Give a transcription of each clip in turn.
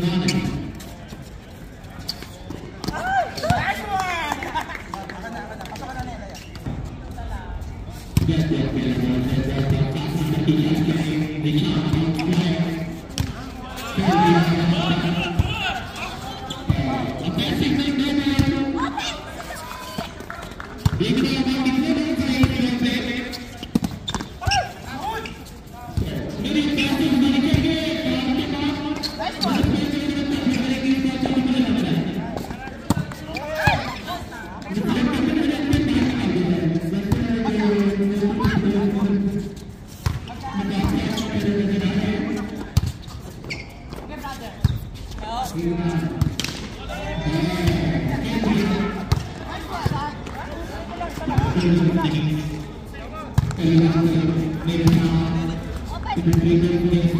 Nada. Thank you.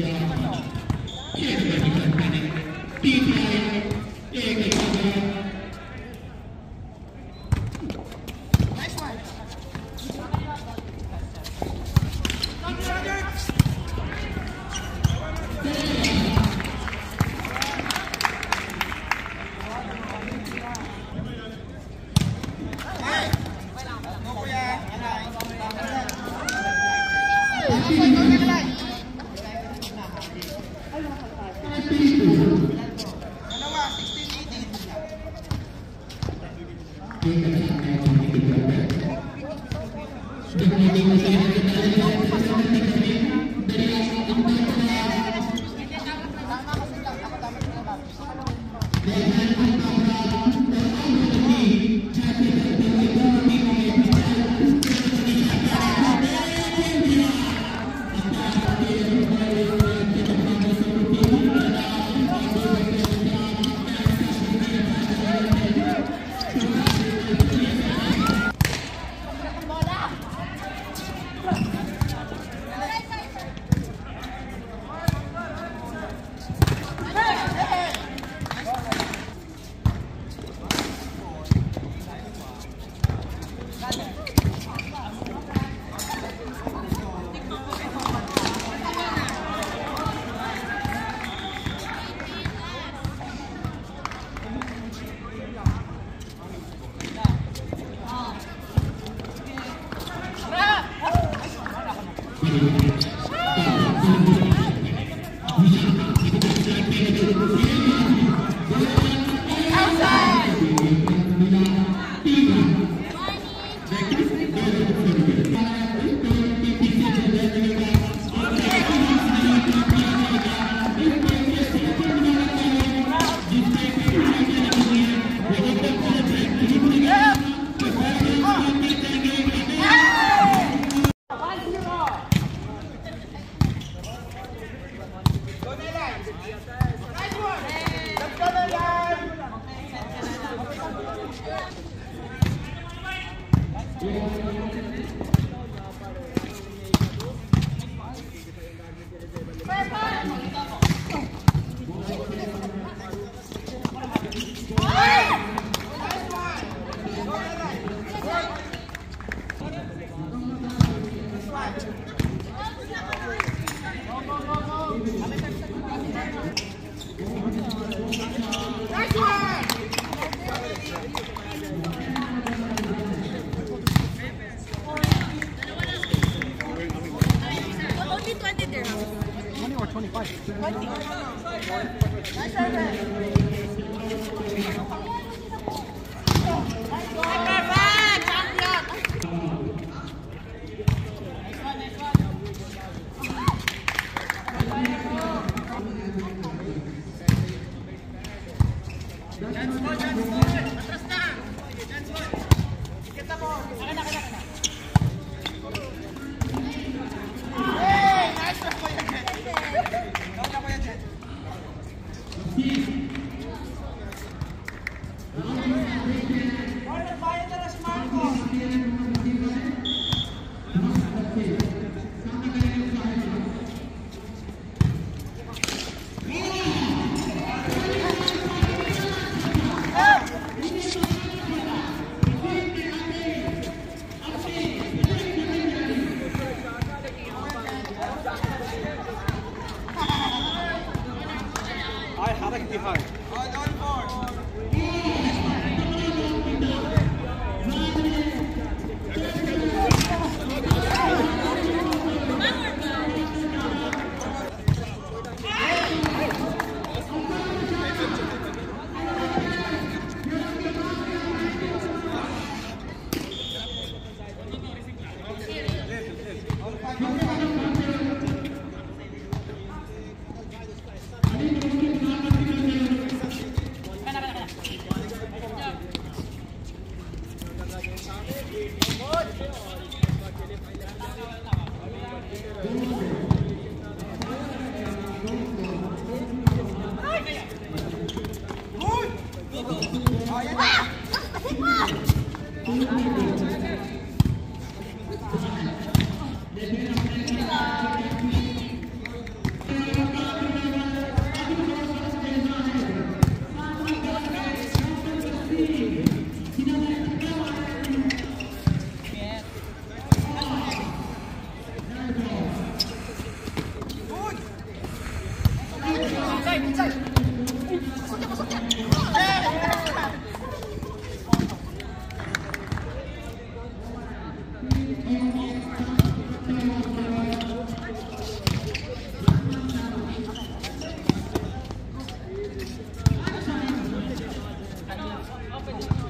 谢谢大家，滴滴，谢谢大家。Nothing.